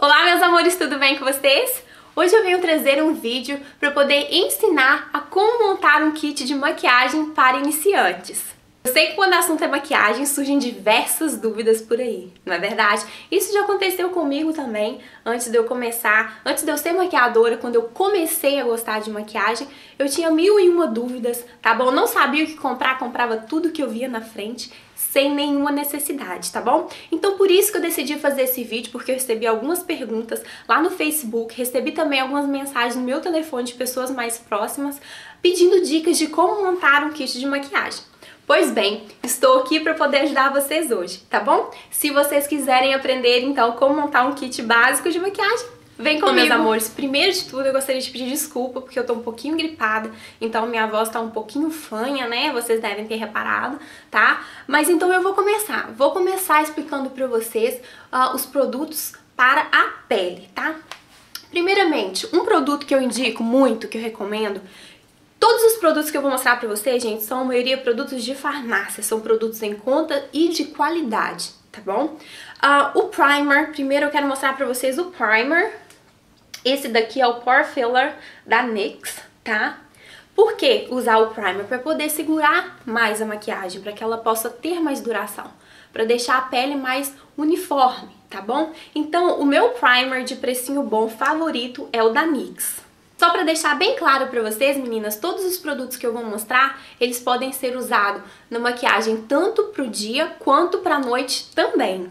Olá meus amores, tudo bem com vocês? Hoje eu venho trazer um vídeo para poder ensinar a como montar um kit de maquiagem para iniciantes. Eu sei que quando o assunto é maquiagem surgem diversas dúvidas por aí, não é verdade? Isso já aconteceu comigo também, antes de eu começar, antes de eu ser maquiadora, quando eu comecei a gostar de maquiagem, eu tinha mil e uma dúvidas, tá bom? não sabia o que comprar, comprava tudo que eu via na frente, sem nenhuma necessidade, tá bom? Então por isso que eu decidi fazer esse vídeo, porque eu recebi algumas perguntas lá no Facebook, recebi também algumas mensagens no meu telefone de pessoas mais próximas pedindo dicas de como montar um kit de maquiagem. Pois bem, estou aqui para poder ajudar vocês hoje, tá bom? Se vocês quiserem aprender então como montar um kit básico de maquiagem, Vem comigo. Meus amores, primeiro de tudo eu gostaria de pedir desculpa porque eu tô um pouquinho gripada, então minha voz tá um pouquinho fanha, né? Vocês devem ter reparado, tá? Mas então eu vou começar. Vou começar explicando pra vocês uh, os produtos para a pele, tá? Primeiramente, um produto que eu indico muito, que eu recomendo, Todos os produtos que eu vou mostrar pra vocês, gente, são a maioria produtos de farmácia, são produtos em conta e de qualidade, tá bom? Uh, o primer, primeiro eu quero mostrar pra vocês o primer. Esse daqui é o Pore Filler da NYX, tá? Por que usar o primer? Para poder segurar mais a maquiagem, para que ela possa ter mais duração, para deixar a pele mais uniforme, tá bom? Então, o meu primer de precinho bom favorito é o da NYX. Só para deixar bem claro para vocês, meninas, todos os produtos que eu vou mostrar, eles podem ser usados na maquiagem tanto pro dia quanto pra noite também.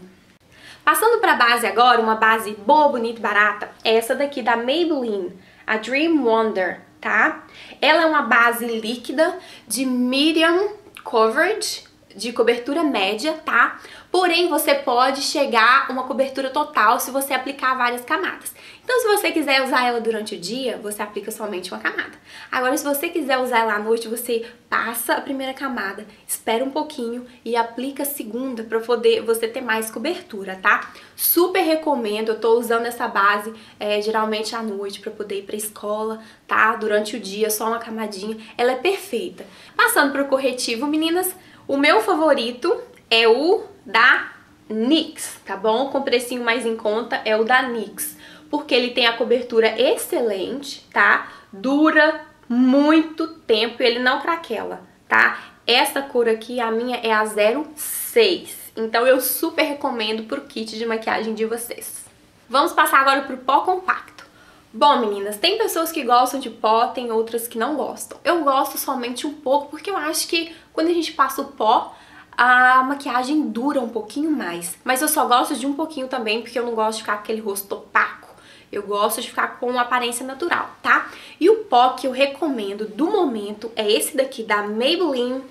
Passando para a base agora, uma base boa, bonita e barata, é essa daqui da Maybelline, a Dream Wonder, tá? Ela é uma base líquida de medium coverage, de cobertura média, tá? Porém, você pode chegar a uma cobertura total se você aplicar várias camadas. Então, se você quiser usar ela durante o dia, você aplica somente uma camada. Agora, se você quiser usar ela à noite, você passa a primeira camada, espera um pouquinho e aplica a segunda para poder você ter mais cobertura, tá? Super recomendo, eu tô usando essa base é, geralmente à noite para poder ir pra escola, tá? Durante o dia, só uma camadinha. Ela é perfeita. Passando pro corretivo, meninas, o meu favorito é o da NYX, tá bom? Com precinho mais em conta é o da NYX, porque ele tem a cobertura excelente, tá? Dura muito tempo e ele não craquela, tá? Essa cor aqui, a minha é a 06, então eu super recomendo pro kit de maquiagem de vocês. Vamos passar agora pro pó compacto. Bom, meninas, tem pessoas que gostam de pó, tem outras que não gostam. Eu gosto somente um pouco porque eu acho que quando a gente passa o pó, a maquiagem dura um pouquinho mais. Mas eu só gosto de um pouquinho também, porque eu não gosto de ficar com aquele rosto opaco. Eu gosto de ficar com uma aparência natural, tá? E o pó que eu recomendo do momento é esse daqui da Maybelline,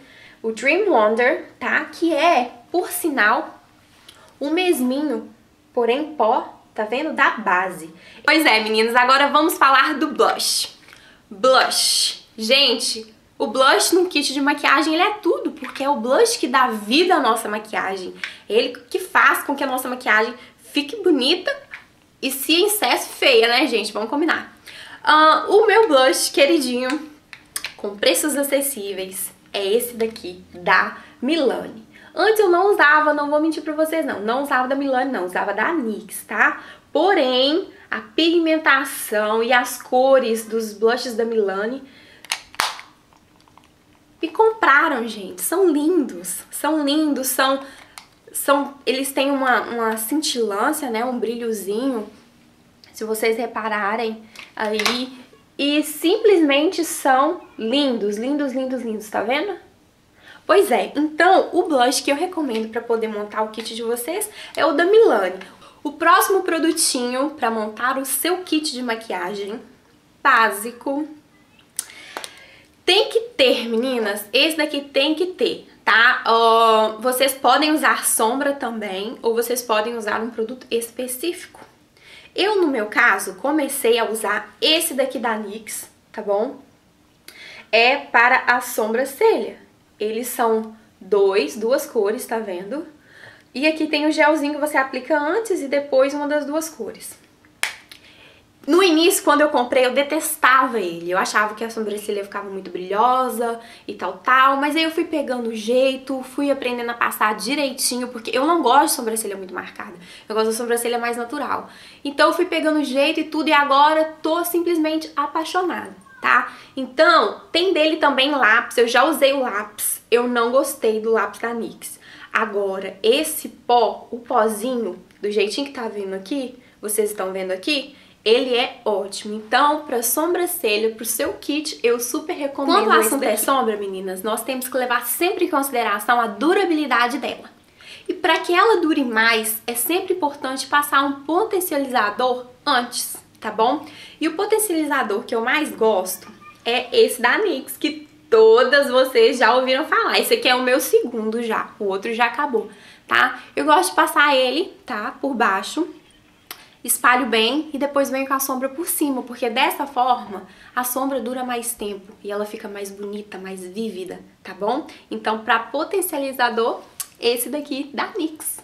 o Dream Wonder, tá? Que é, por sinal, o mesminho, porém pó, tá vendo? Da base. Pois é, meninas, agora vamos falar do blush. Blush. Gente, o blush no kit de maquiagem, ele é tudo, porque é o blush que dá vida à nossa maquiagem. Ele que faz com que a nossa maquiagem fique bonita e se em excesso feia, né, gente? Vamos combinar. Uh, o meu blush queridinho, com preços acessíveis, é esse daqui, da Milani. Antes eu não usava, não vou mentir pra vocês não, não usava da Milani não, usava da NYX, tá? Porém, a pigmentação e as cores dos blushes da Milani e compraram, gente. São lindos, são lindos, são... são eles têm uma, uma cintilância, né? Um brilhozinho, se vocês repararem aí. E simplesmente são lindos, lindos, lindos, lindos, tá vendo? Pois é, então o blush que eu recomendo para poder montar o kit de vocês é o da Milani. O próximo produtinho para montar o seu kit de maquiagem básico tem que ter, meninas, esse daqui tem que ter, tá? Uh, vocês podem usar sombra também, ou vocês podem usar um produto específico. Eu, no meu caso, comecei a usar esse daqui da NYX, tá bom? É para a sobrancelha. Eles são dois, duas cores, tá vendo? E aqui tem o gelzinho que você aplica antes e depois uma das duas cores. No início, quando eu comprei, eu detestava ele. Eu achava que a sobrancelha ficava muito brilhosa e tal, tal. Mas aí eu fui pegando o jeito, fui aprendendo a passar direitinho, porque eu não gosto de sobrancelha muito marcada. Eu gosto da sobrancelha mais natural. Então eu fui pegando o jeito e tudo, e agora tô simplesmente apaixonada, tá? Então, tem dele também lápis. Eu já usei o lápis. Eu não gostei do lápis da NYX. Agora, esse pó, o pozinho, do jeitinho que tá vindo aqui, vocês estão vendo aqui, ele é ótimo. Então, para sobrancelha, pro seu kit, eu super recomendo Quando o assunto é sombra, meninas, nós temos que levar sempre em consideração a durabilidade dela. E para que ela dure mais, é sempre importante passar um potencializador antes, tá bom? E o potencializador que eu mais gosto é esse da NYX, que todas vocês já ouviram falar. Esse aqui é o meu segundo já, o outro já acabou, tá? Eu gosto de passar ele, tá, por baixo, espalho bem e depois venho com a sombra por cima, porque dessa forma a sombra dura mais tempo e ela fica mais bonita, mais vívida, tá bom? Então, para potencializador, esse daqui da NYX.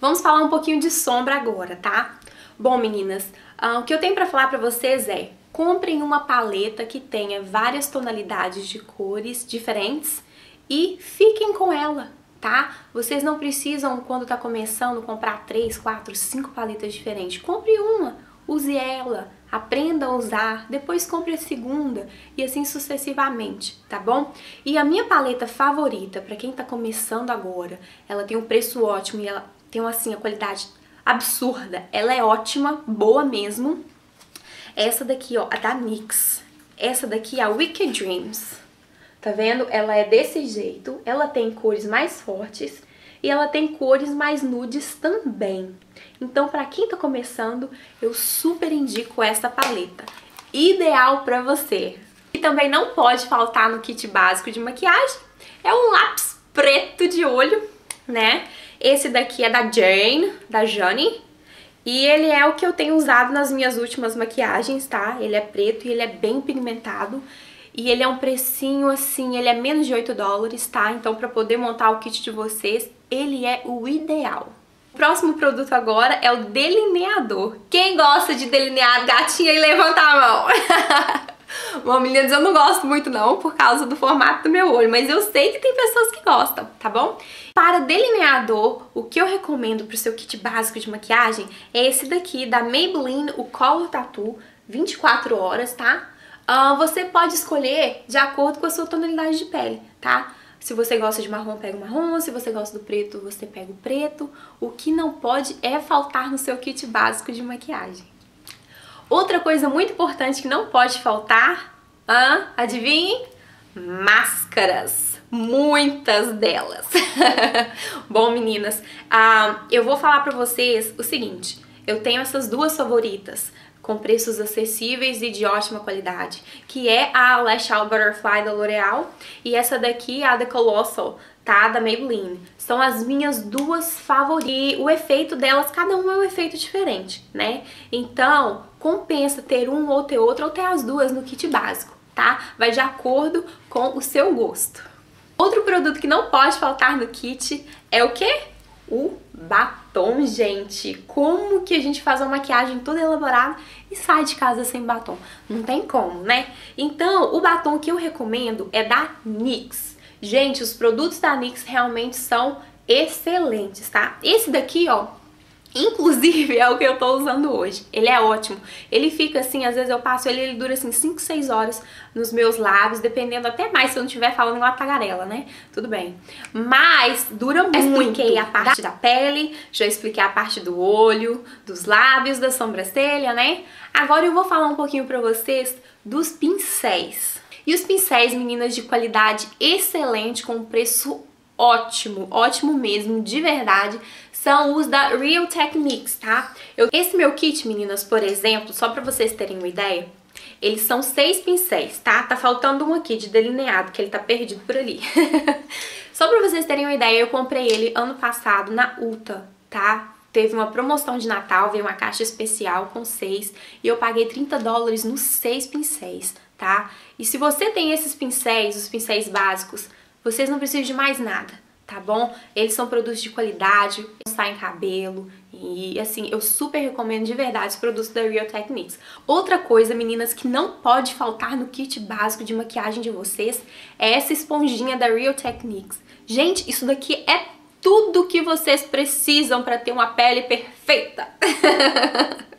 Vamos falar um pouquinho de sombra agora, tá? Bom, meninas, uh, o que eu tenho para falar para vocês é comprem uma paleta que tenha várias tonalidades de cores diferentes e fiquem com ela, tá? Vocês não precisam, quando tá começando, comprar três, quatro, cinco paletas diferentes. Compre uma, use ela, aprenda a usar, depois compre a segunda e assim sucessivamente, tá bom? E a minha paleta favorita, para quem tá começando agora, ela tem um preço ótimo e ela tem assim a qualidade absurda. Ela é ótima, boa mesmo. Essa daqui, ó, a da NYX. Essa daqui é a Wicked Dreams. Tá vendo? Ela é desse jeito, ela tem cores mais fortes e ela tem cores mais nudes também. Então, para quem tá começando, eu super indico essa paleta. Ideal para você. E também não pode faltar no kit básico de maquiagem é um lápis preto de olho, né? Esse daqui é da Jane, da Jane, e ele é o que eu tenho usado nas minhas últimas maquiagens, tá? Ele é preto e ele é bem pigmentado. E ele é um precinho assim, ele é menos de 8 dólares, tá? Então pra poder montar o kit de vocês, ele é o ideal. O próximo produto agora é o delineador. Quem gosta de delinear gatinha e levanta a mão? Bom, meninas, eu não gosto muito não, por causa do formato do meu olho, mas eu sei que tem pessoas que gostam, tá bom? Para delineador, o que eu recomendo pro seu kit básico de maquiagem é esse daqui, da Maybelline, o Color Tattoo, 24 horas, tá? Uh, você pode escolher de acordo com a sua tonalidade de pele, tá? Se você gosta de marrom, pega o marrom. Se você gosta do preto, você pega o preto. O que não pode é faltar no seu kit básico de maquiagem. Outra coisa muito importante que não pode faltar, ah, adivinhem? Máscaras. Muitas delas. Bom, meninas, ah, eu vou falar pra vocês o seguinte. Eu tenho essas duas favoritas com preços acessíveis e de ótima qualidade, que é a Lash Out Butterfly da L'Oreal e essa daqui é a The Colossal, tá? Da Maybelline. São as minhas duas favoritas. E o efeito delas, cada uma é um efeito diferente, né? Então, compensa ter um ou ter outro ou ter as duas no kit básico, tá? Vai de acordo com o seu gosto. Outro produto que não pode faltar no kit é o quê? O batom, gente. Como que a gente faz uma maquiagem toda elaborada e sai de casa sem batom? Não tem como, né? Então, o batom que eu recomendo é da NYX. Gente, os produtos da NYX realmente são excelentes, tá? Esse daqui, ó, Inclusive é o que eu tô usando hoje. Ele é ótimo. Ele fica assim, às vezes eu passo ele, ele dura assim 5, 6 horas nos meus lábios, dependendo até mais se eu não estiver falando igual a tagarela, né? Tudo bem. Mas dura muito. Já expliquei a parte da pele, já expliquei a parte do olho, dos lábios, da sobrancelha, né? Agora eu vou falar um pouquinho pra vocês dos pincéis. E os pincéis, meninas, de qualidade excelente, com preço ótimo, ótimo mesmo, de verdade, são os da Real Techniques, tá? Eu, esse meu kit, meninas, por exemplo, só pra vocês terem uma ideia, eles são seis pincéis, tá? Tá faltando um aqui de delineado, que ele tá perdido por ali. só pra vocês terem uma ideia, eu comprei ele ano passado na Ulta, tá? Teve uma promoção de Natal, veio uma caixa especial com seis e eu paguei 30 dólares nos seis pincéis, tá? E se você tem esses pincéis, os pincéis básicos, vocês não precisam de mais nada, tá bom? Eles são produtos de qualidade, saem cabelo e assim, eu super recomendo de verdade os produtos da Real Techniques. Outra coisa, meninas, que não pode faltar no kit básico de maquiagem de vocês é essa esponjinha da Real Techniques. Gente, isso daqui é tudo que vocês precisam para ter uma pele perfeita.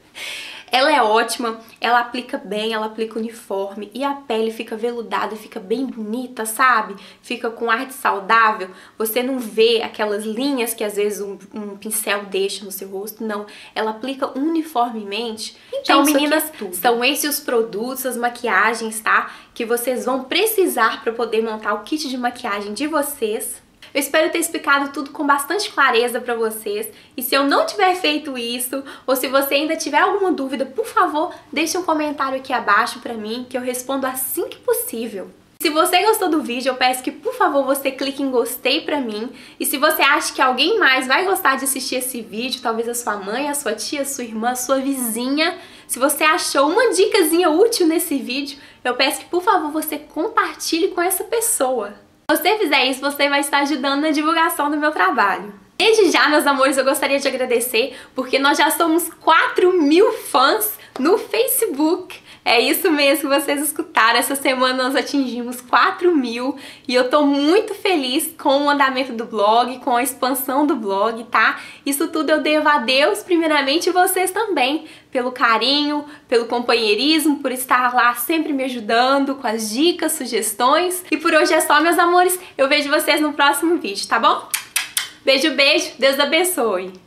Ela é ótima, ela aplica bem, ela aplica uniforme e a pele fica veludada, fica bem bonita, sabe? Fica com arte saudável. Você não vê aquelas linhas que às vezes um, um pincel deixa no seu rosto, não. Ela aplica uniformemente. Então, Gente, meninas, é são esses os produtos, as maquiagens, tá? Que vocês vão precisar para poder montar o kit de maquiagem de vocês. Eu espero ter explicado tudo com bastante clareza para vocês. E se eu não tiver feito isso, ou se você ainda tiver alguma dúvida, por favor, deixe um comentário aqui abaixo para mim, que eu respondo assim que possível. Se você gostou do vídeo, eu peço que, por favor, você clique em gostei pra mim. E se você acha que alguém mais vai gostar de assistir esse vídeo, talvez a sua mãe, a sua tia, a sua irmã, a sua vizinha, se você achou uma dicasinha útil nesse vídeo, eu peço que, por favor, você compartilhe com essa pessoa. Se você fizer isso, você vai estar ajudando na divulgação do meu trabalho. Desde já, meus amores, eu gostaria de agradecer porque nós já somos 4 mil fãs no Facebook. É isso mesmo que vocês escutaram. Essa semana nós atingimos 4 mil e eu tô muito feliz com o andamento do blog, com a expansão do blog, tá? Isso tudo eu devo a Deus, primeiramente, e vocês também, pelo carinho, pelo companheirismo, por estar lá sempre me ajudando com as dicas, sugestões. E por hoje é só, meus amores. Eu vejo vocês no próximo vídeo, tá bom? Beijo, beijo. Deus abençoe.